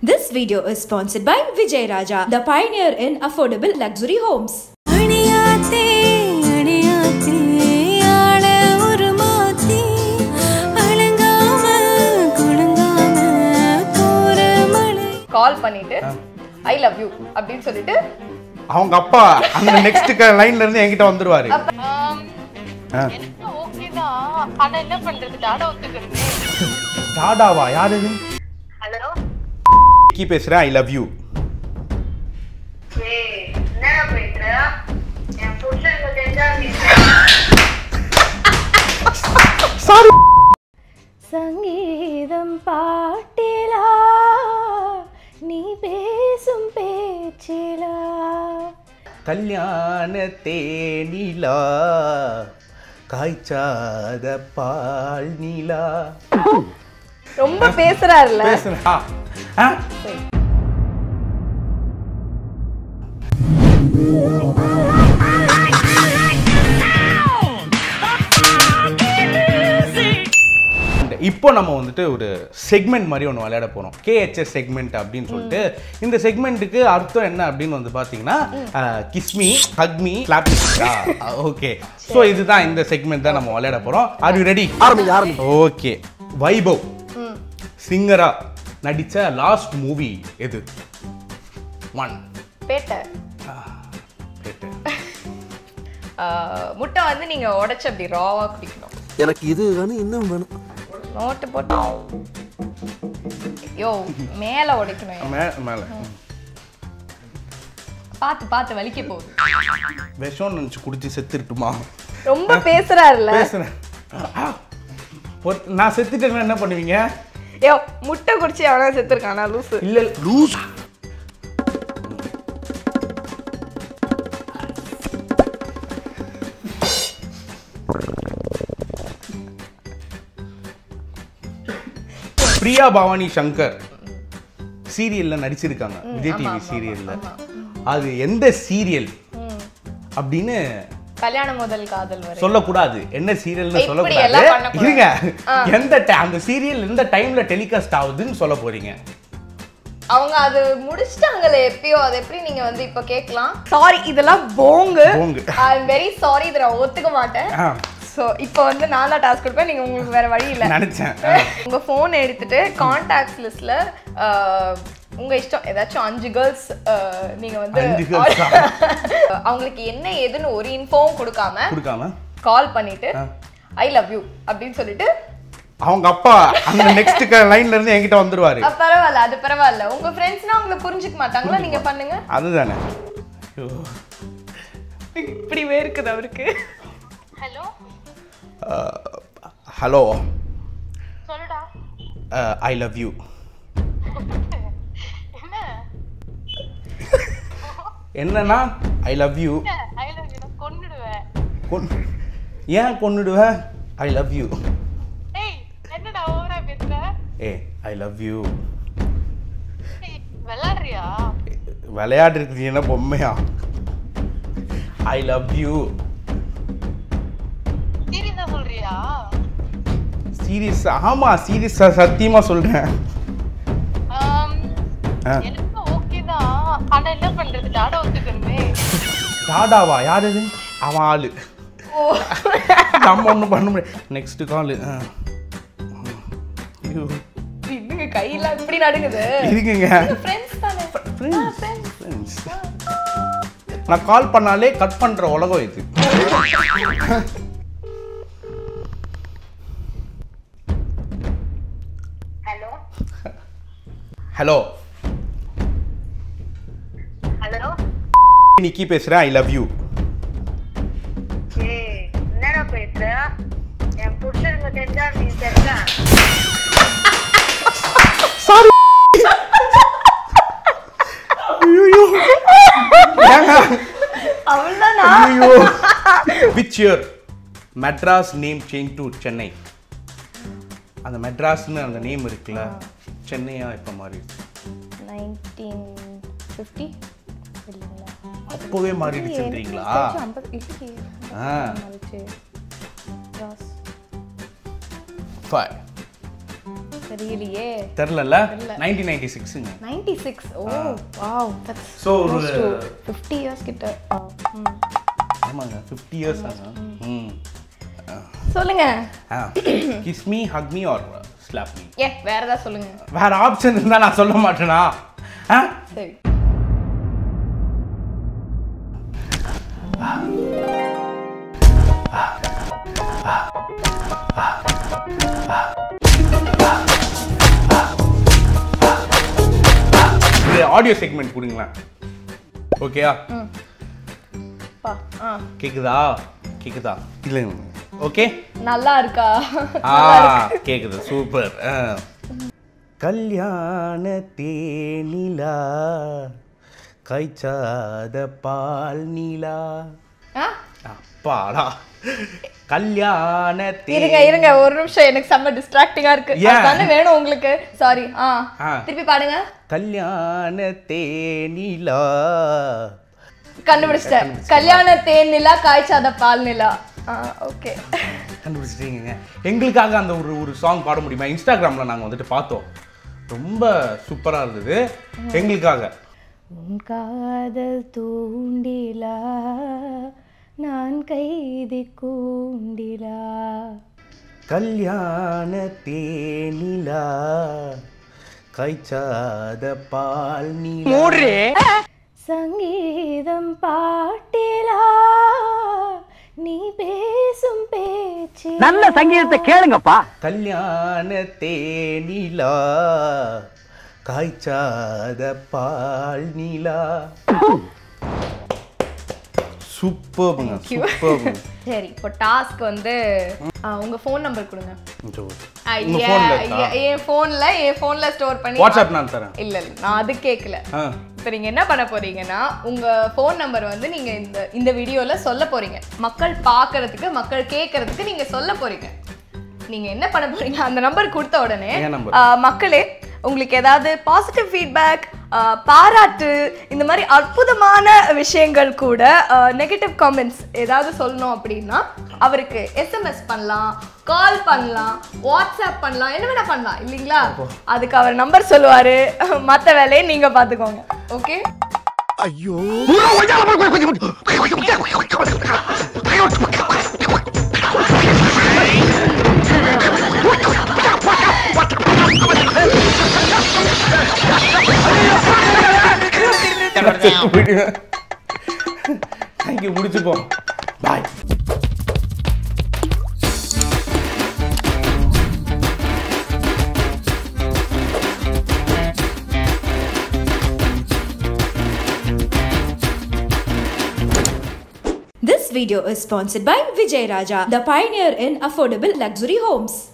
This video is sponsored by Vijay Raja, the pioneer in affordable luxury homes. கால் பண்ணிட்டு ஐ love you அப்படின்னு சொல்லிட்டு அவங்க அப்பா அந்த நெக்ஸ்ட் லைன்ல இருந்து என்கிட்ட வந்துருவாரு. ஓகே தான். ஆனா என்ன பண்றது? டாடா ஒத்துக்கிறது. டாடாவா? யார் இது? கீ பேசுறேன் ஐ லவ் யூ சாரி சங்கீதம் பாட்டிலா நீ பேசும் பேச்சிலா. கல்யாண தேனிலா காய்ச்சாத பால் நிலா. ரொம்ப பேசுறாருல. பேசுறா இப்போ நம்ம வந்துட்டு ஒரு செக்மெண்ட் மாதிரி ஒன்று விளையாட போகிறோம் கேஹெச்எஸ் செக்மெண்ட் அப்படின்னு சொல்லிட்டு இந்த செக்மெண்ட்டுக்கு அர்த்தம் என்ன அப்படின்னு வந்து பார்த்தீங்கன்னா kiss me hug me clap okay so இதுதான் இந்த செக்மெண்ட் தான் நம்ம விளையாட போகிறோம் are you ready okay Vaibhav சிங்கரா நடித்த லாஸ்ட் மூவி எது? ஒன் பேட்டை. முட்டை வந்து நீங்க உடைச்சு அப்படி ராவா குடிக்கணும். எனக்கு இது வேணும் இன்னும் வேணும். நோட்டு போட்டு. யோ மேல உடைக்கணும். மேலே பார்த்து பார்த்து வலிக்க போகுது விஷம் நினச்சி குடிச்சு செத்துருட்டுமா? ரொம்ப பேசுறாருல. பேசுகிறேன் நான் செத்துட்டேன்னா என்ன பண்ணுவீங்க? யோ முட்டை குடிச்சு எவனா செத்துருக்கானா? லூசு. இல்லை லூஸ் பிரியா பவானி சங்கர் சீரியல்ல நடிச்சிருக்காங்க. விஜய் டிவி சீரியல்ல. அது எந்த சீரியல்? அப்படின்னு கல்யாணம் முதல் காதல் வரை. சொல்லக்கூடாது. என்ன சீரியல்னு சொல்லக்கூடாது. இருங்க. எந்த அந்த சீரியல் எந்த டைம்ல டெலிகாஸ்ட் ஆகுதுன்னு சொல்ல போறீங்க? அவங்க அது முடிச்சிட்டாங்களே எப்பயோ. அது எப்படி நீங்க வந்து இப்ப கேட்கலாம்? சாரி இதெல்லாம் போங்கு. ஐ எம் வெரி சாரி இதை நான் ஒத்துக்க மாட்டேன். ஸோ இப்போ வந்து நான் தான் டாஸ்க் கொடுப்பேன். நீங்க உங்களுக்கு வேற வழி இல்லை. நினைச்சேன். ஆ. உங்க ஃபோன் எடுத்துட்டு கான்டாக்ட்ஸ் லிஸ்ட்ல உங்க இஷ்டம் ஏதாச்சும் அஞ்சு கேர்ள்ஸ் நீங்க வந்து? அவங்களுக்கு என்ன ஏதுன்னு ஒரு இன்ஃபோவும் கொடுக்காம கொடுக்காம? கால் பண்ணிட்டு. ஐ லவ் யூ அப்படின்னு சொல்லிட்டு அவங்க அப்பா அந்த நெக்ஸ்ட் லைன்ல இருந்து என்கிட்ட வந்துருவாரு. பரவாயில்ல அது பரவாயில்ல. உங்க ஃப்ரெண்ட்ஸ்னா அவங்கள புரிஞ்சுக்க மாட்டாங்களா? நீங்க பண்ணுங்க. அதுதானே. இப்படி வேர்க்குது அவருக்கு. Hello hello. சொல்லுடா. ஐ லவ் யூ என்ன? என்னன்னா? ஐ லவ் யூ ஏன் கொன்னுடுவேன் ஐ லவ் யூ ஏ ஐ லவ் யூ விளையாடுறியா? விளையாடுறது என்ன பொம்மையா? ஐ லவ் யூ சீரியஸா சீரியஸ் ஆமா சீரியஸ் சத்தியமா சொல்றேன். எனக்கு ஓகே தான். ஆனா என்ன பண்றது? டாடா ஒத்துக்கணுமே. டாடாவா? யார் இது அவன் ஆளு. நம்ம ஒன்றும் பண்ண முடியாது. நெக்ஸ்ட் கால் இன்னுங்க கையில இப்படி நடுங்குது. இருக்குங்க. ஃப்ரெண்ட்ஸ் தானே. நான் கால் பண்ணாலே கட் பண்ற உலகம் இது. ஹலோ ஹலோ நிக்கி பேசுறேன் ஐ லவ் யூ என்னடா பேசுற? என் புருஷனுக்கு தெரிஞ்சா நீ தெரிஞ்சா? சாரி ஐயோ அவ்வளோதானா ஐயோ which year Madras name change to Chennai அந்த மெட்ராஸ்னு அந்த நேம் இருக்குல்ல? சென்னையா இப்போ மாறிடுச்சு? நைன்டீன் ஃபிஃப்டி இல்லைங்களா? அப்போவே மாறிடுச்சுன்றீங்களா? ஆ. ஃபைவ். தெரியலையே. தெரிலல நைன்டீன் நைன்டி சிக்ஸுங்க. Ninety six. ஓ வாவ் ஸோ ஒரு ஃபிஃப்டி இயர்ஸ் கிட்ட. ஆமாங்க ஃபிஃப்டி இயர்ஸ் ஆங்க ம். சொல்லுங்க. ஆ. Kiss me hug me or slap me ஏ வேற ஏதாவது சொல்லுங்க. வேற ஆப்ஷன் இருந்தா நான் சொல்ல மாட்டேனா? சரி. ஆடியோ செக்மெண்ட் கொடுங்களேன். ஓகேயா கேக்குதா? கேக்குதா? இல்லை ஓகே? நல்லா இருக்கா ஆ கேக்குது. சூப்பர். கல்யாண தேனிலா கைச்சாத பால் நிலா. அப்பாடா. கல்யாண இருங்க இருங்க. ஒரு நிமிஷம். எனக்கு செம்ம டிஸ்ட்ராக்டிங்கா இருக்கு. ஏன்? அதுதானே வேணும் உங்களுக்கு? சாரி ஆ. ஆ. திருப்பி பாடுங்க. கல்யாண தேனிலா கண்டுபிடிச்சிட்டேன். கல்யாண தேன் நிலா காய்ச்சாத பால் நிலா. ஆ ஓகே. கண்டுபிடிச்சிட்டீங்க எங்களுக்காக அந்த ஒரு ஒரு சாங் பாட முடியுமா? இன்ஸ்டாகிராமில் நாங்கள் வந்துட்டு பார்த்தோம். ரொம்ப சூப்பராக இருந்தது. எங்களுக்காக. உன் காதல் தூண்டிலா? நான் கைதி கூண்டிலா? கல்யாண தேனிலா கைச்சாத பால் நீலா? சங்கீதம் பாட்டிலா நீ பேசும் பேச்சில் நல்ல சங்கீதத்தை கேளுங்கப்பா. கல்யாண தேனிலா காய்ச்சாத பால் நீலா. சூப்பர்ங்க சூப்பர்ங்க. சரி இப்போ டாஸ்க் வந்து உங்க ஃபோன் நம்பர் கொடுங்க. என் ஃபோன்ல என் ஃபோன்ல ஸ்டோர் பண்ணி வாட்ஸ்அப் நான் தரேன். இல்ல இல்ல நான் அது கேட்கல ஆ. இப்போ நீங்க என்ன பண்ண போறீங்கன்னா உங்க ஃபோன் நம்பர் வந்து நீங்க இந்த இந்த வீடியோல சொல்ல போறீங்க. மக்கள் பார்க்கறதுக்கு மக்கள் கேட்கறதுக்கு நீங்க சொல்ல போறீங்க. நீங்க என்ன பண்ண போறீங்க? அந்த நம்பர் கொடுத்த உடனே மக்களே உங்களுக்கு ஏதாவது பாசிட்டிவ் ஃபீட்பேக் பாராட்டு இந்த மாதிரி அற்புதமான விஷயங்கள் கூட நெகட்டிவ் காமெண்ட்ஸ் ஏதாவது சொல்லணும் அப்படின்னா அவருக்கு எஸ்எம்எஸ் பண்ணலாம் கால் பண்ணலாம் வாட்ஸ்அப் பண்ணலாம் என்ன வேணா பண்ணலாம் இல்லைங்களா? அதுக்கு அவர் நம்பர் சொல்லுவாரு. மற்ற வேலையை நீங்க பார்த்துக்கோங்க okay thank you முடிச்சுப்போம். Bye video is sponsored by Vijay Raja, the pioneer in affordable luxury homes.